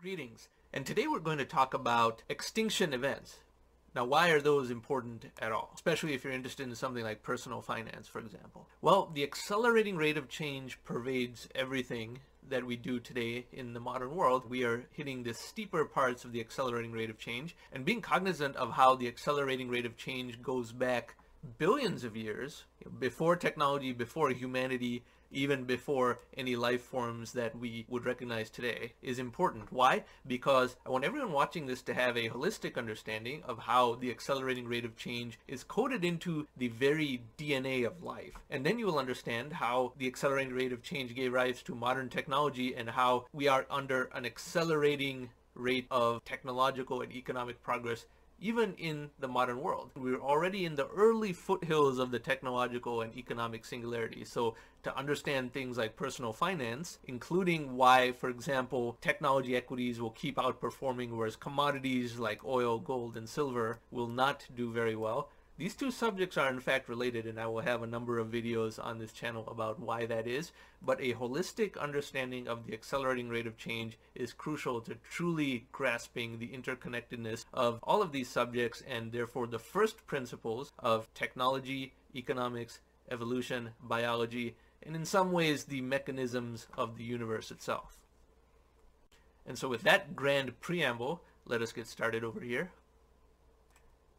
Greetings, and today we're going to talk about extinction events. Now, why are those important at all? Especially if you're interested in something like personal finance, for example. Well, the accelerating rate of change pervades everything that we do today in the modern world. We are hitting the steeper parts of the accelerating rate of change, and being cognizant of how the accelerating rate of change goes back billions of years, before technology, before humanity, even before any life forms that we would recognize today is important. Why? Because I want everyone watching this to have a holistic understanding of how the accelerating rate of change is coded into the very DNA of life. And then you will understand how the accelerating rate of change gave rise to modern technology and how we are under an accelerating rate of technological and economic progress even in the modern world. We're already in the early foothills of the technological and economic singularity. So to understand things like personal finance, including why, for example, technology equities will keep outperforming, whereas commodities like oil, gold, and silver will not do very well, these two subjects are in fact related and I will have a number of videos on this channel about why that is, but a holistic understanding of the accelerating rate of change is crucial to truly grasping the interconnectedness of all of these subjects and therefore the first principles of technology, economics, evolution, biology, and in some ways the mechanisms of the universe itself. And so with that grand preamble, let us get started over here.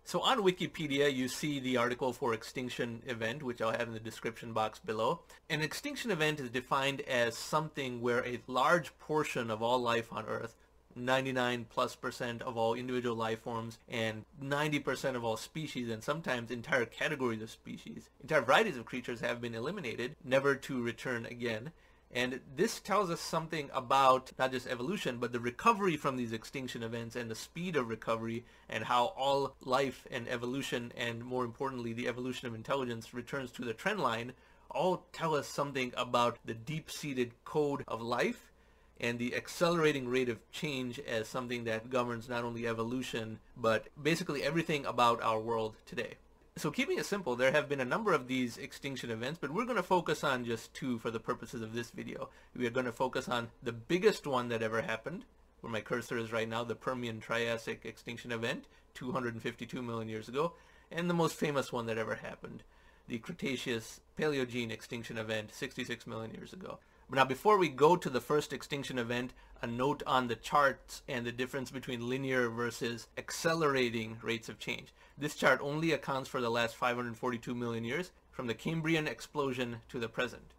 So on Wikipedia, you see the article for extinction event, which I'll have in the description box below. An extinction event is defined as something where a large portion of all life on Earth 99 plus percent of all individual life forms and 90 percent of all species and sometimes entire categories of species. Entire varieties of creatures have been eliminated, never to return again. And this tells us something about not just evolution, but the recovery from these extinction events and the speed of recovery and how all life and evolution and more importantly the evolution of intelligence returns to the trend line all tell us something about the deep-seated code of life and the accelerating rate of change as something that governs not only evolution, but basically everything about our world today. So keeping it simple, there have been a number of these extinction events, but we're going to focus on just two for the purposes of this video. We are going to focus on the biggest one that ever happened, where my cursor is right now, the Permian-Triassic extinction event, 252 million years ago, and the most famous one that ever happened, the Cretaceous-Paleogene extinction event, 66 million years ago. But now before we go to the first extinction event, a note on the charts and the difference between linear versus accelerating rates of change. This chart only accounts for the last 542 million years, from the Cambrian explosion to the present.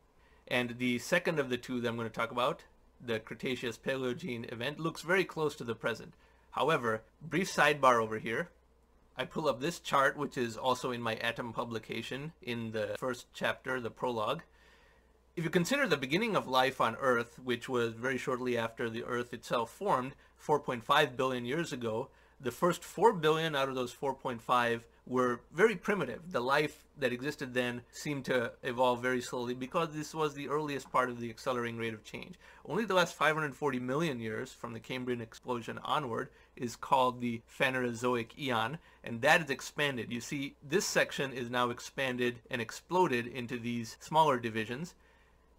And the second of the two that I'm going to talk about, the Cretaceous-Paleogene event, looks very close to the present. However, brief sidebar over here, I pull up this chart, which is also in my Atom publication in the first chapter, the prologue. If you consider the beginning of life on Earth, which was very shortly after the Earth itself formed, 4.5 billion years ago, the first 4 billion out of those 4.5 were very primitive. The life that existed then seemed to evolve very slowly because this was the earliest part of the accelerating rate of change. Only the last 540 million years from the Cambrian explosion onward is called the Phanerozoic Eon, and that is expanded. You see, this section is now expanded and exploded into these smaller divisions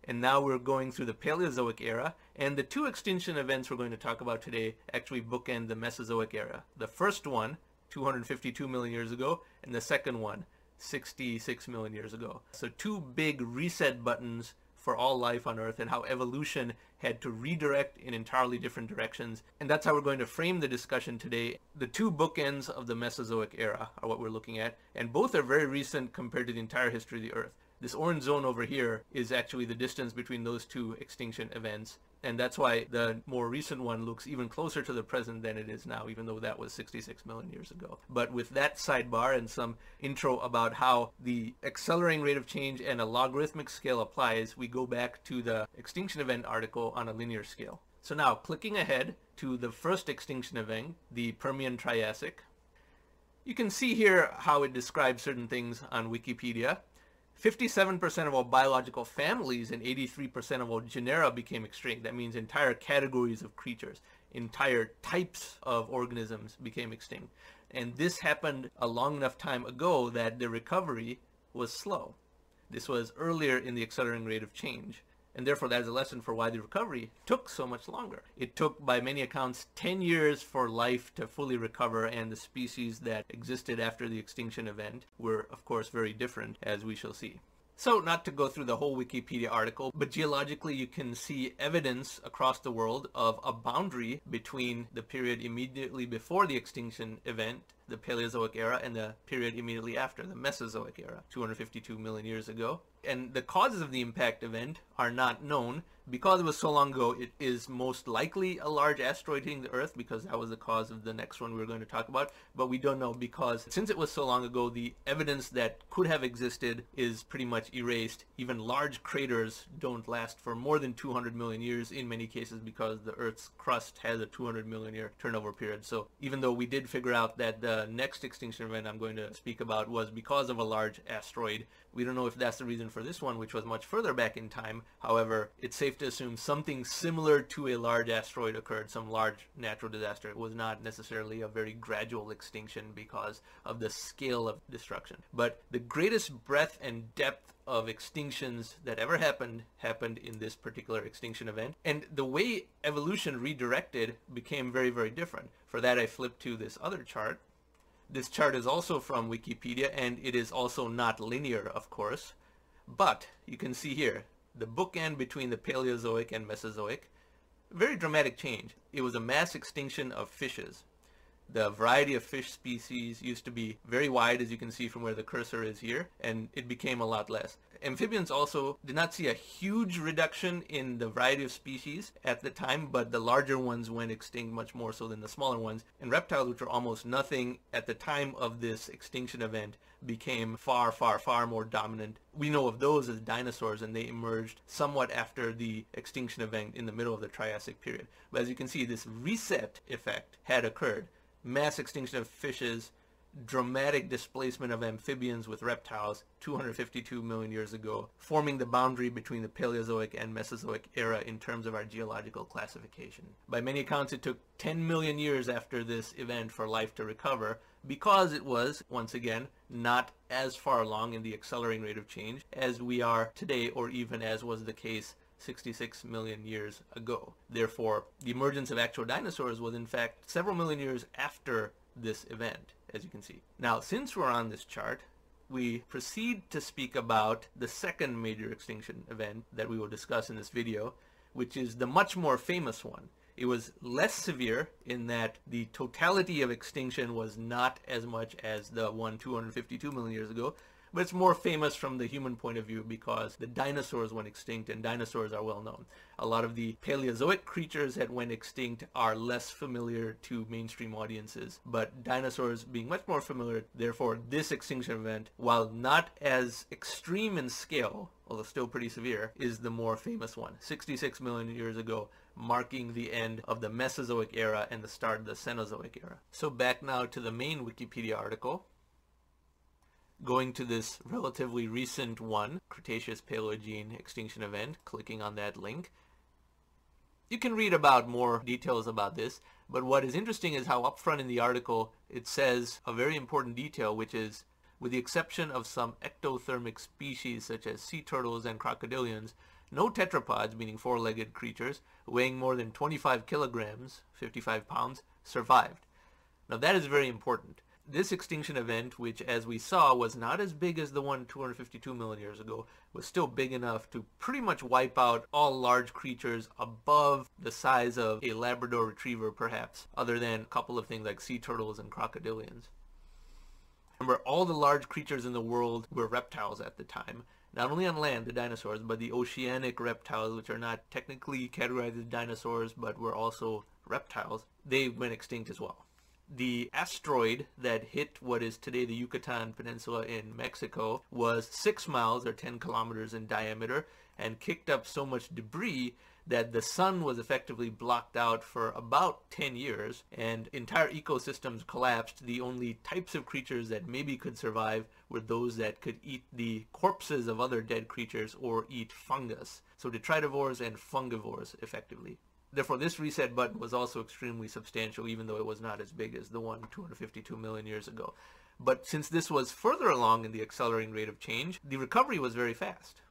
and now we're going through the Paleozoic era, and the two extinction events we're going to talk about today actually bookend the Mesozoic era. The first one, 252 million years ago, and the second one, 66 million years ago. So two big reset buttons for all life on Earth and how evolution had to redirect in entirely different directions. And that's how we're going to frame the discussion today. The two bookends of the Mesozoic era are what we're looking at, and both are very recent compared to the entire history of the Earth. This orange zone over here is actually the distance between those two extinction events. And that's why the more recent one looks even closer to the present than it is now, even though that was 66 million years ago. But with that sidebar and some intro about how the accelerating rate of change and a logarithmic scale applies, we go back to the extinction event article on a linear scale. So now, clicking ahead to the first extinction event, the Permian-Triassic, you can see here how it describes certain things on Wikipedia. 57% of all biological families and 83% of all genera became extinct. That means entire categories of creatures, entire types of organisms became extinct. And this happened a long enough time ago that the recovery was slow. This was earlier in the accelerating rate of change. And therefore, that is a lesson for why the recovery took so much longer. It took, by many accounts, 10 years for life to fully recover, and the species that existed after the extinction event were, of course, very different, as we shall see. So not to go through the whole Wikipedia article, but geologically you can see evidence across the world of a boundary between the period immediately before the extinction event, the Paleozoic era, and the period immediately after, the Mesozoic era, 252 million years ago. And the causes of the impact event are not known, because it was so long ago, it is most likely a large asteroid hitting the Earth because that was the cause of the next one we are going to talk about. But we don't know because since it was so long ago, the evidence that could have existed is pretty much erased. Even large craters don't last for more than 200 million years in many cases because the Earth's crust has a 200 million year turnover period. So even though we did figure out that the next extinction event I'm going to speak about was because of a large asteroid, we don't know if that's the reason for this one, which was much further back in time. However, it's safe to assume something similar to a large asteroid occurred, some large natural disaster. It was not necessarily a very gradual extinction because of the scale of destruction. But the greatest breadth and depth of extinctions that ever happened happened in this particular extinction event. And the way evolution redirected became very, very different. For that, I flipped to this other chart. This chart is also from Wikipedia, and it is also not linear, of course. But you can see here, the bookend between the Paleozoic and Mesozoic, very dramatic change. It was a mass extinction of fishes. The variety of fish species used to be very wide, as you can see from where the cursor is here, and it became a lot less. Amphibians also did not see a huge reduction in the variety of species at the time, but the larger ones went extinct much more so than the smaller ones. And reptiles, which were almost nothing at the time of this extinction event, became far, far, far more dominant. We know of those as dinosaurs, and they emerged somewhat after the extinction event in the middle of the Triassic period. But as you can see, this reset effect had occurred. Mass extinction of fishes, dramatic displacement of amphibians with reptiles 252 million years ago, forming the boundary between the Paleozoic and Mesozoic era in terms of our geological classification. By many accounts, it took 10 million years after this event for life to recover because it was, once again, not as far along in the accelerating rate of change as we are today or even as was the case 66 million years ago. Therefore, the emergence of actual dinosaurs was in fact several million years after this event as you can see. Now, since we're on this chart, we proceed to speak about the second major extinction event that we will discuss in this video, which is the much more famous one. It was less severe in that the totality of extinction was not as much as the one 252 million years ago, but it's more famous from the human point of view because the dinosaurs went extinct and dinosaurs are well known. A lot of the Paleozoic creatures that went extinct are less familiar to mainstream audiences, but dinosaurs being much more familiar, therefore this extinction event, while not as extreme in scale, although still pretty severe, is the more famous one. 66 million years ago, marking the end of the Mesozoic era and the start of the Cenozoic era. So back now to the main Wikipedia article going to this relatively recent one, Cretaceous Paleogene extinction event, clicking on that link. You can read about more details about this, but what is interesting is how upfront in the article it says a very important detail, which is, with the exception of some ectothermic species such as sea turtles and crocodilians, no tetrapods, meaning four-legged creatures, weighing more than 25 kilograms, 55 pounds, survived. Now that is very important this extinction event, which as we saw was not as big as the one 252 million years ago, was still big enough to pretty much wipe out all large creatures above the size of a Labrador retriever perhaps, other than a couple of things like sea turtles and crocodilians. Remember, all the large creatures in the world were reptiles at the time. Not only on land, the dinosaurs, but the oceanic reptiles, which are not technically categorized as dinosaurs, but were also reptiles, they went extinct as well the asteroid that hit what is today the Yucatan Peninsula in Mexico was six miles or 10 kilometers in diameter and kicked up so much debris that the sun was effectively blocked out for about 10 years and entire ecosystems collapsed. The only types of creatures that maybe could survive were those that could eat the corpses of other dead creatures or eat fungus. So detritivores and fungivores effectively. Therefore, this reset button was also extremely substantial, even though it was not as big as the one 252 million years ago. But since this was further along in the accelerating rate of change, the recovery was very fast.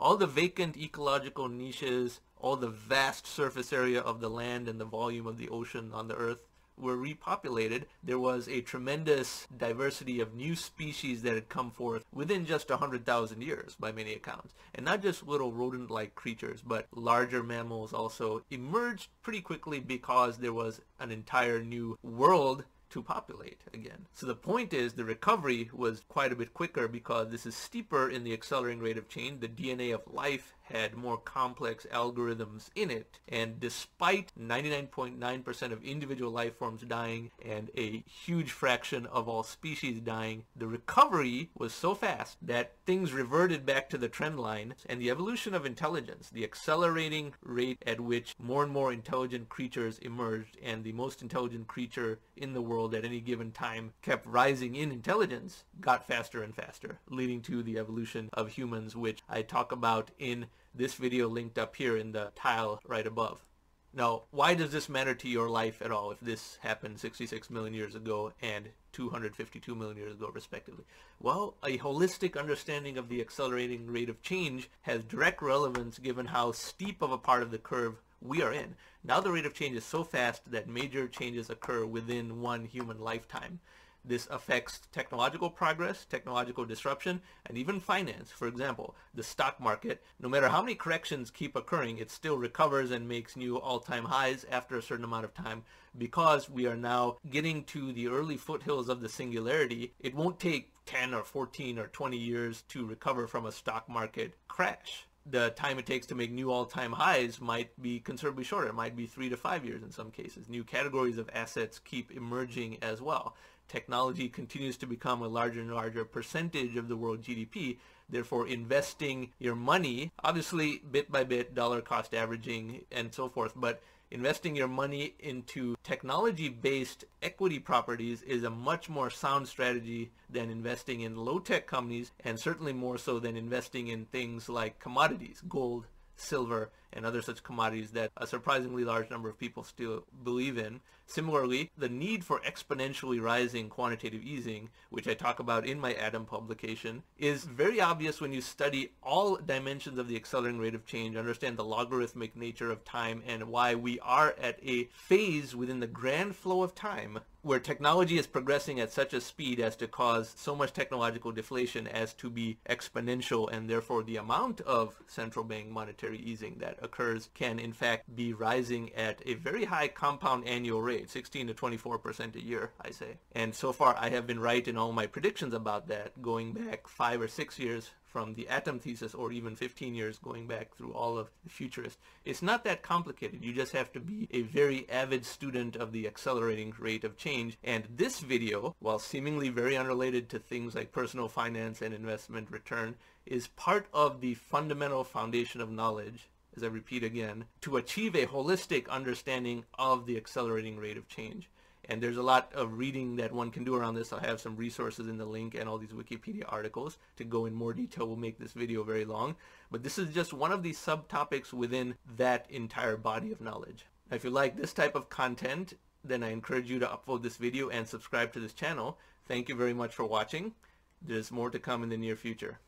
all the vacant ecological niches, all the vast surface area of the land and the volume of the ocean on the earth were repopulated, there was a tremendous diversity of new species that had come forth within just 100,000 years by many accounts. And not just little rodent-like creatures, but larger mammals also emerged pretty quickly because there was an entire new world to populate again. So the point is the recovery was quite a bit quicker because this is steeper in the accelerating rate of change. The DNA of life had more complex algorithms in it. And despite 99.9% of individual life forms dying and a huge fraction of all species dying, the recovery was so fast that things reverted back to the trend line and the evolution of intelligence, the accelerating rate at which more and more intelligent creatures emerged and the most intelligent creature in the world at any given time kept rising in intelligence, got faster and faster, leading to the evolution of humans, which I talk about in this video linked up here in the tile right above. Now, why does this matter to your life at all if this happened 66 million years ago and 252 million years ago, respectively? Well, a holistic understanding of the accelerating rate of change has direct relevance given how steep of a part of the curve we are in. Now the rate of change is so fast that major changes occur within one human lifetime. This affects technological progress, technological disruption, and even finance. For example, the stock market, no matter how many corrections keep occurring, it still recovers and makes new all-time highs after a certain amount of time because we are now getting to the early foothills of the singularity. It won't take 10 or 14 or 20 years to recover from a stock market crash the time it takes to make new all-time highs might be considerably shorter. It might be three to five years in some cases. New categories of assets keep emerging as well technology continues to become a larger and larger percentage of the world GDP. Therefore, investing your money, obviously bit by bit, dollar cost averaging and so forth, but investing your money into technology-based equity properties is a much more sound strategy than investing in low-tech companies and certainly more so than investing in things like commodities, gold, silver, and other such commodities that a surprisingly large number of people still believe in. Similarly, the need for exponentially rising quantitative easing, which I talk about in my ATOM publication, is very obvious when you study all dimensions of the accelerating rate of change, understand the logarithmic nature of time, and why we are at a phase within the grand flow of time where technology is progressing at such a speed as to cause so much technological deflation as to be exponential and therefore the amount of central bank monetary easing that occurs can in fact be rising at a very high compound annual rate, 16 to 24% a year, I say. And so far I have been right in all my predictions about that going back five or six years from the ATOM thesis or even 15 years going back through all of the futurists. It's not that complicated. You just have to be a very avid student of the accelerating rate of change. And this video, while seemingly very unrelated to things like personal finance and investment return, is part of the fundamental foundation of knowledge as I repeat again, to achieve a holistic understanding of the accelerating rate of change. And there's a lot of reading that one can do around this. I'll have some resources in the link and all these Wikipedia articles to go in more detail. We'll make this video very long. But this is just one of the subtopics within that entire body of knowledge. Now, if you like this type of content, then I encourage you to upload this video and subscribe to this channel. Thank you very much for watching. There's more to come in the near future.